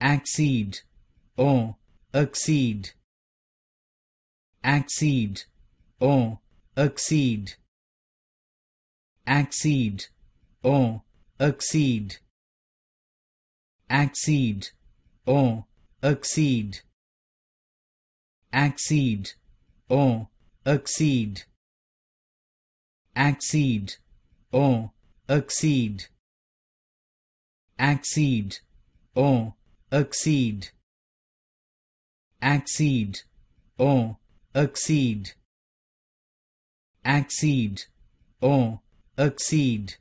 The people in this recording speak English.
accede or accede accede or accede accede or exceed accede or exceed accede or accede accede or exceed accede or accede accede o oh, accede accede o oh, accede